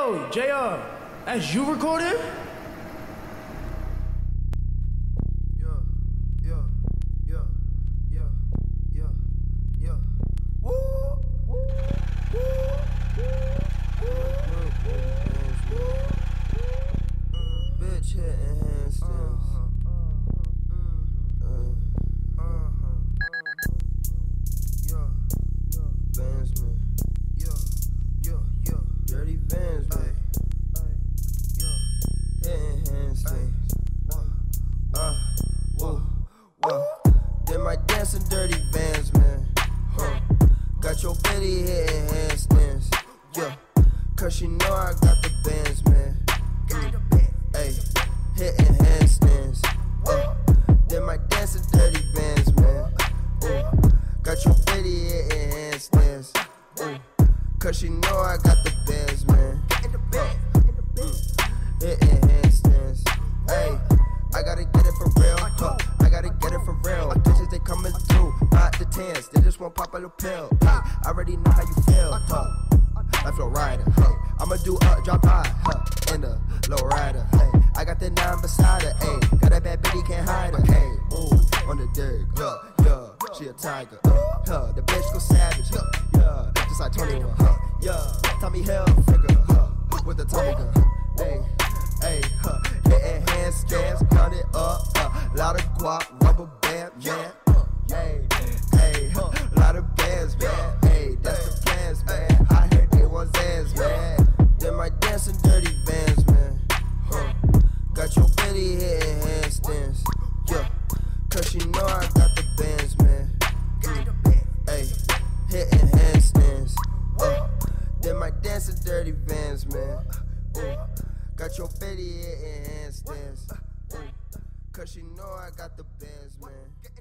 yo, JR, that's you yeah. Handstands. Uh, whoa, whoa. Then my dancing dirty vans, man. Huh. Got your bitty hitting handstands. Yeah, cause you know I got the bands, man. Hey, hitting handstands. Uh, then my dancing dirty vans, man. Ooh. Got your bitty hitting handstands. Ooh. Cause you know I got the bands, man. Mm. Hitting little pill. Hey, I already know how you feel. Huh. Life flow rider. Hey, I'ma do a drop high. Huh. In the low rider. Hey, I got the nine beside her. Hey, got a bad bitty, can't hide her. Hey, ooh, on the dirt. Yeah, yeah, she a tiger. Uh, huh. The bitch go savage. Huh. Yeah, just like 21. Huh. Yeah, Tommy Hilfiger. Huh. With the Tommy gun. Hey. Hey, huh, hitting handstands, count it up, uh, lot of guap, bitty hitting handstands, yeah. Cause you know I got the bands, man. Hey, hitting handstands. Uh, then my dancing dirty vans, man. Ooh. Got your fatty hitting handstands. Ooh. Cause you know I got the bands, man. Mm.